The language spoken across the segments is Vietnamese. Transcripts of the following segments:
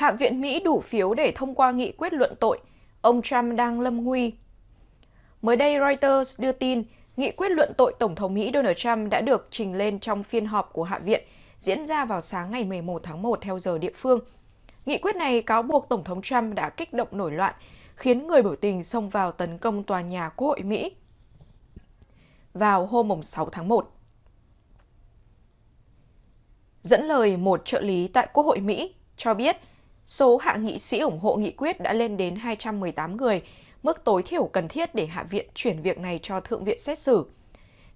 Hạ viện Mỹ đủ phiếu để thông qua nghị quyết luận tội. Ông Trump đang lâm nguy. Mới đây, Reuters đưa tin nghị quyết luận tội Tổng thống Mỹ Donald Trump đã được trình lên trong phiên họp của Hạ viện diễn ra vào sáng ngày 11 tháng 1 theo giờ địa phương. Nghị quyết này cáo buộc Tổng thống Trump đã kích động nổi loạn, khiến người biểu tình xông vào tấn công tòa nhà Quốc hội Mỹ vào hôm 6 tháng 1. Dẫn lời một trợ lý tại Quốc hội Mỹ cho biết, số hạ nghị sĩ ủng hộ nghị quyết đã lên đến 218 người, mức tối thiểu cần thiết để Hạ viện chuyển việc này cho Thượng viện xét xử.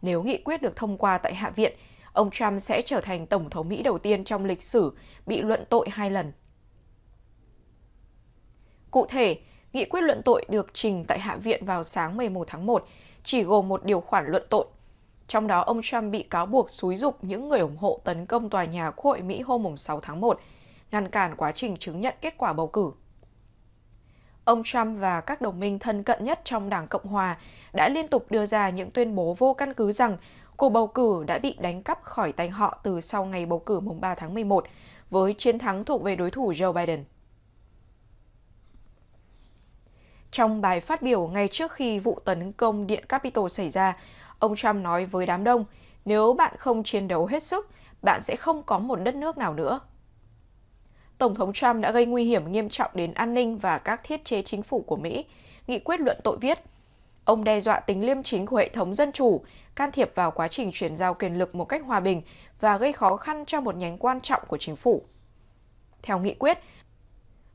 Nếu nghị quyết được thông qua tại Hạ viện, ông Trump sẽ trở thành Tổng thống Mỹ đầu tiên trong lịch sử bị luận tội hai lần. Cụ thể, nghị quyết luận tội được trình tại Hạ viện vào sáng 11 tháng 1 chỉ gồm một điều khoản luận tội. Trong đó, ông Trump bị cáo buộc xúi dục những người ủng hộ tấn công tòa nhà Quốc hội Mỹ hôm 6 tháng 1, ngăn cản quá trình chứng nhận kết quả bầu cử. Ông Trump và các đồng minh thân cận nhất trong Đảng Cộng Hòa đã liên tục đưa ra những tuyên bố vô căn cứ rằng cuộc bầu cử đã bị đánh cắp khỏi tay họ từ sau ngày bầu cử mùng 3 tháng 11, với chiến thắng thuộc về đối thủ Joe Biden. Trong bài phát biểu ngay trước khi vụ tấn công Điện Capitol xảy ra, ông Trump nói với đám đông, nếu bạn không chiến đấu hết sức, bạn sẽ không có một đất nước nào nữa. Tổng thống Trump đã gây nguy hiểm nghiêm trọng đến an ninh và các thiết chế chính phủ của Mỹ, nghị quyết luận tội viết. Ông đe dọa tính liêm chính của hệ thống dân chủ, can thiệp vào quá trình chuyển giao quyền lực một cách hòa bình và gây khó khăn cho một nhánh quan trọng của chính phủ. Theo nghị quyết,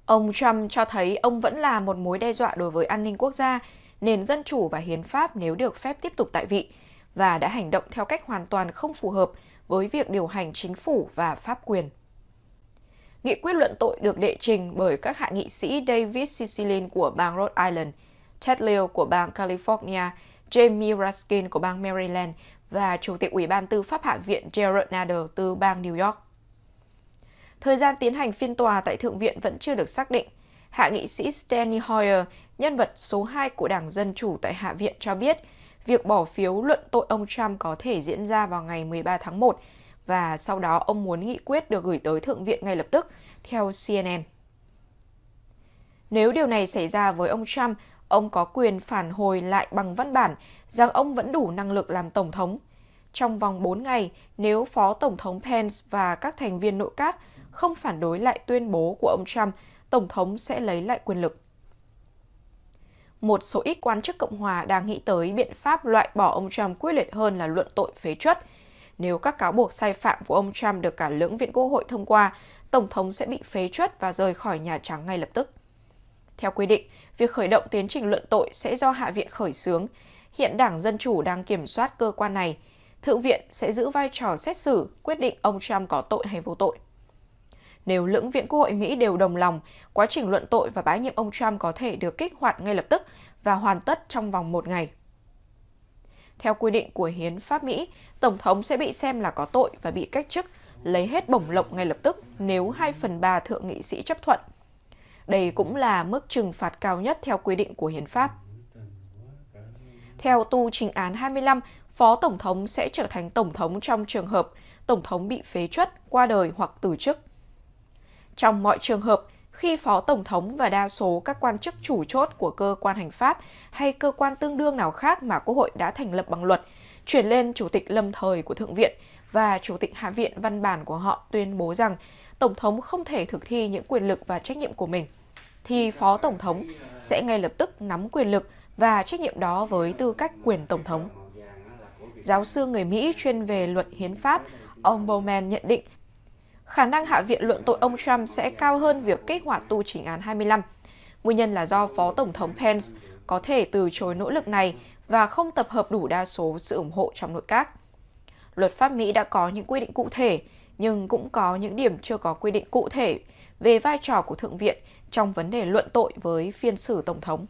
Ông Trump cho thấy ông vẫn là một mối đe dọa đối với an ninh quốc gia, nền dân chủ và hiến pháp nếu được phép tiếp tục tại vị, và đã hành động theo cách hoàn toàn không phù hợp với việc điều hành chính phủ và pháp quyền. Nghị quyết luận tội được đệ trình bởi các hạ nghị sĩ David Cicilline của bang Rhode Island, Ted Lieu của bang California, Jamie Raskin của bang Maryland và Chủ tịch Ủy ban Tư pháp Hạ viện Gerald Nadler từ bang New York. Thời gian tiến hành phiên tòa tại Thượng viện vẫn chưa được xác định. Hạ nghị sĩ Steny Hoyer, nhân vật số 2 của Đảng Dân Chủ tại Hạ viện cho biết, việc bỏ phiếu luận tội ông Trump có thể diễn ra vào ngày 13 tháng 1 và sau đó ông muốn nghị quyết được gửi tới Thượng viện ngay lập tức, theo CNN. Nếu điều này xảy ra với ông Trump, ông có quyền phản hồi lại bằng văn bản rằng ông vẫn đủ năng lực làm Tổng thống. Trong vòng 4 ngày, nếu Phó Tổng thống Pence và các thành viên nội các không phản đối lại tuyên bố của ông Trump, Tổng thống sẽ lấy lại quyền lực. Một số ít quan chức Cộng hòa đang nghĩ tới biện pháp loại bỏ ông Trump quyết liệt hơn là luận tội phế truất. Nếu các cáo buộc sai phạm của ông Trump được cả lưỡng viện quốc hội thông qua, Tổng thống sẽ bị phế truất và rời khỏi Nhà Trắng ngay lập tức. Theo quy định, việc khởi động tiến trình luận tội sẽ do Hạ viện khởi xướng. Hiện Đảng Dân Chủ đang kiểm soát cơ quan này. Thượng viện sẽ giữ vai trò xét xử, quyết định ông Trump có tội hay vô tội. Nếu lưỡng viện Quốc hội Mỹ đều đồng lòng, quá trình luận tội và bãi nhiệm ông Trump có thể được kích hoạt ngay lập tức và hoàn tất trong vòng một ngày. Theo quy định của Hiến pháp Mỹ, Tổng thống sẽ bị xem là có tội và bị cách chức, lấy hết bổng lộc ngay lập tức nếu 2 phần 3 thượng nghị sĩ chấp thuận. Đây cũng là mức trừng phạt cao nhất theo quy định của Hiến pháp. Theo tu trình án 25, Phó Tổng thống sẽ trở thành Tổng thống trong trường hợp Tổng thống bị phế truất, qua đời hoặc từ chức. Trong mọi trường hợp, khi Phó Tổng thống và đa số các quan chức chủ chốt của cơ quan hành pháp hay cơ quan tương đương nào khác mà Quốc hội đã thành lập bằng luật chuyển lên Chủ tịch lâm thời của Thượng viện và Chủ tịch Hạ viện văn bản của họ tuyên bố rằng Tổng thống không thể thực thi những quyền lực và trách nhiệm của mình, thì Phó Tổng thống sẽ ngay lập tức nắm quyền lực và trách nhiệm đó với tư cách quyền Tổng thống. Giáo sư người Mỹ chuyên về luật hiến pháp, ông Bowman nhận định khả năng Hạ viện luận tội ông Trump sẽ cao hơn việc kích hoạt tu chỉnh án 25. Nguyên nhân là do Phó Tổng thống Pence có thể từ chối nỗ lực này và không tập hợp đủ đa số sự ủng hộ trong nội các. Luật pháp Mỹ đã có những quy định cụ thể, nhưng cũng có những điểm chưa có quy định cụ thể về vai trò của Thượng viện trong vấn đề luận tội với phiên xử Tổng thống.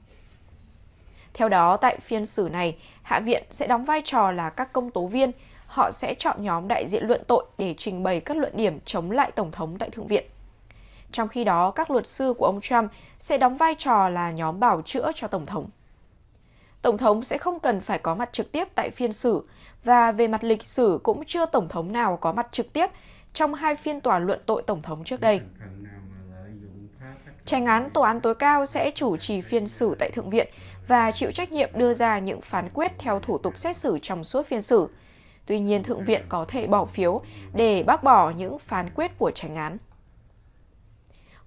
Theo đó, tại phiên xử này, Hạ viện sẽ đóng vai trò là các công tố viên – họ sẽ chọn nhóm đại diện luận tội để trình bày các luận điểm chống lại Tổng thống tại Thượng viện. Trong khi đó, các luật sư của ông Trump sẽ đóng vai trò là nhóm bảo chữa cho Tổng thống. Tổng thống sẽ không cần phải có mặt trực tiếp tại phiên xử và về mặt lịch sử cũng chưa Tổng thống nào có mặt trực tiếp trong hai phiên tòa luận tội Tổng thống trước đây. Tranh án Tòa án tối cao sẽ chủ trì phiên xử tại Thượng viện và chịu trách nhiệm đưa ra những phán quyết theo thủ tục xét xử trong suốt phiên xử. Tuy nhiên, Thượng viện có thể bỏ phiếu để bác bỏ những phán quyết của tránh án.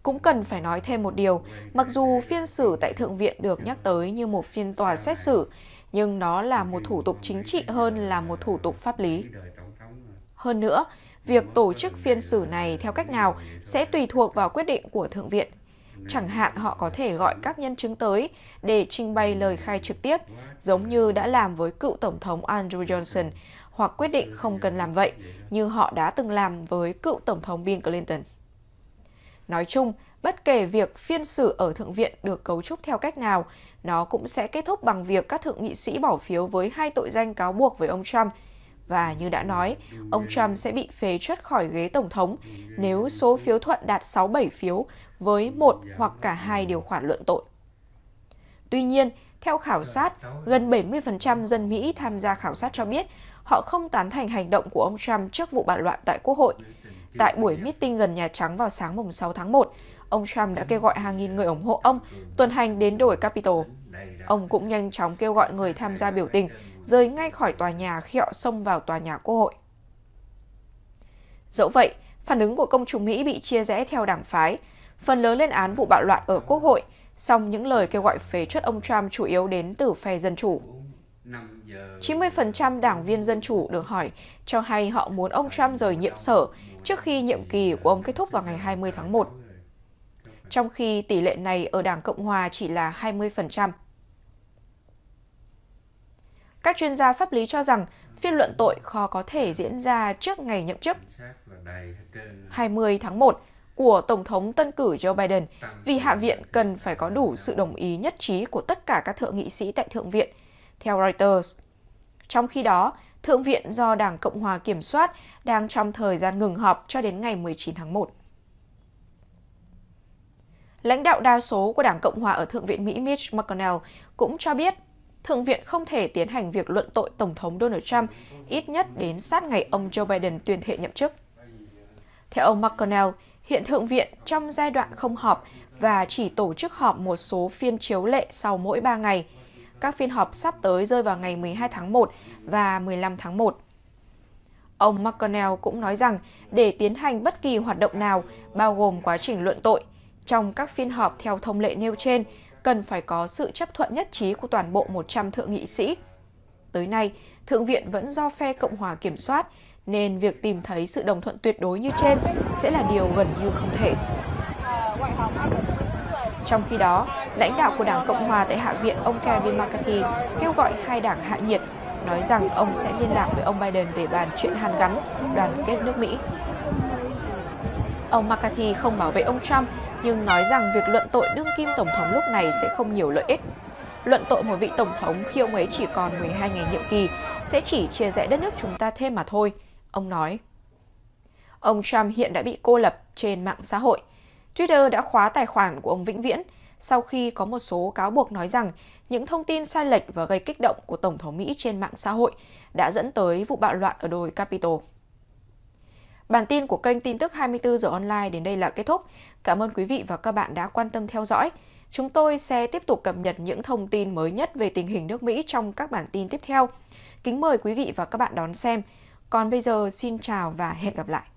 Cũng cần phải nói thêm một điều, mặc dù phiên xử tại Thượng viện được nhắc tới như một phiên tòa xét xử, nhưng nó là một thủ tục chính trị hơn là một thủ tục pháp lý. Hơn nữa, việc tổ chức phiên xử này theo cách nào sẽ tùy thuộc vào quyết định của Thượng viện. Chẳng hạn họ có thể gọi các nhân chứng tới để trình bày lời khai trực tiếp, giống như đã làm với cựu Tổng thống Andrew Johnson, hoặc quyết định không cần làm vậy, như họ đã từng làm với cựu Tổng thống Bill Clinton. Nói chung, bất kể việc phiên xử ở Thượng viện được cấu trúc theo cách nào, nó cũng sẽ kết thúc bằng việc các thượng nghị sĩ bỏ phiếu với hai tội danh cáo buộc với ông Trump. Và như đã nói, ông Trump sẽ bị phế truất khỏi ghế Tổng thống nếu số phiếu thuận đạt 6-7 phiếu với một hoặc cả hai điều khoản luận tội. Tuy nhiên, theo khảo sát, gần 70% dân Mỹ tham gia khảo sát cho biết họ không tán thành hành động của ông Trump trước vụ bạo loạn tại Quốc hội. Tại buổi meeting gần Nhà Trắng vào sáng mùng 6 tháng 1, ông Trump đã kêu gọi hàng nghìn người ủng hộ ông tuần hành đến đổi Capitol. Ông cũng nhanh chóng kêu gọi người tham gia biểu tình rời ngay khỏi tòa nhà khi họ xông vào tòa nhà Quốc hội. Dẫu vậy, phản ứng của công chúng Mỹ bị chia rẽ theo đảng phái, phần lớn lên án vụ bạo loạn ở Quốc hội, song những lời kêu gọi phế truất ông Trump chủ yếu đến từ phe Dân Chủ. 90% đảng viên Dân Chủ được hỏi cho hay họ muốn ông Trump rời nhiệm sở trước khi nhiệm kỳ của ông kết thúc vào ngày 20 tháng 1. Trong khi tỷ lệ này ở Đảng Cộng Hòa chỉ là 20%. Các chuyên gia pháp lý cho rằng phiên luận tội khó có thể diễn ra trước ngày nhậm chức 20 tháng 1 của Tổng thống tân cử Joe Biden vì Hạ viện cần phải có đủ sự đồng ý nhất trí của tất cả các thượng nghị sĩ tại Thượng viện, theo Reuters. Trong khi đó, Thượng viện do Đảng Cộng hòa kiểm soát đang trong thời gian ngừng họp cho đến ngày 19 tháng 1. Lãnh đạo đa số của Đảng Cộng hòa ở Thượng viện Mỹ Mitch McConnell cũng cho biết Thượng viện không thể tiến hành việc luận tội Tổng thống Donald Trump ít nhất đến sát ngày ông Joe Biden tuyên thệ nhậm chức. Theo ông McConnell, hiện Thượng viện trong giai đoạn không họp và chỉ tổ chức họp một số phiên chiếu lệ sau mỗi 3 ngày. Các phiên họp sắp tới rơi vào ngày 12 tháng 1 và 15 tháng 1. Ông McConnell cũng nói rằng để tiến hành bất kỳ hoạt động nào, bao gồm quá trình luận tội, trong các phiên họp theo thông lệ nêu trên, cần phải có sự chấp thuận nhất trí của toàn bộ 100 thượng nghị sĩ. Tới nay, Thượng viện vẫn do phe Cộng hòa kiểm soát, nên việc tìm thấy sự đồng thuận tuyệt đối như trên sẽ là điều gần như không thể. Trong khi đó, lãnh đạo của Đảng Cộng hòa tại Hạ viện ông Kevin McCarthy kêu gọi hai đảng hạ nhiệt, nói rằng ông sẽ liên lạc với ông Biden để bàn chuyện hàn gắn đoàn kết nước Mỹ. Ông McCarthy không bảo vệ ông Trump, nhưng nói rằng việc luận tội đương kim Tổng thống lúc này sẽ không nhiều lợi ích. Luận tội một vị Tổng thống khi ông ấy chỉ còn 12 ngày nhiệm kỳ sẽ chỉ chia rẽ đất nước chúng ta thêm mà thôi, ông nói. Ông Trump hiện đã bị cô lập trên mạng xã hội. Twitter đã khóa tài khoản của ông vĩnh viễn sau khi có một số cáo buộc nói rằng những thông tin sai lệch và gây kích động của Tổng thống Mỹ trên mạng xã hội đã dẫn tới vụ bạo loạn ở đồi Capitol. Bản tin của kênh tin tức 24 giờ online đến đây là kết thúc. Cảm ơn quý vị và các bạn đã quan tâm theo dõi. Chúng tôi sẽ tiếp tục cập nhật những thông tin mới nhất về tình hình nước Mỹ trong các bản tin tiếp theo. Kính mời quý vị và các bạn đón xem. Còn bây giờ, xin chào và hẹn gặp lại.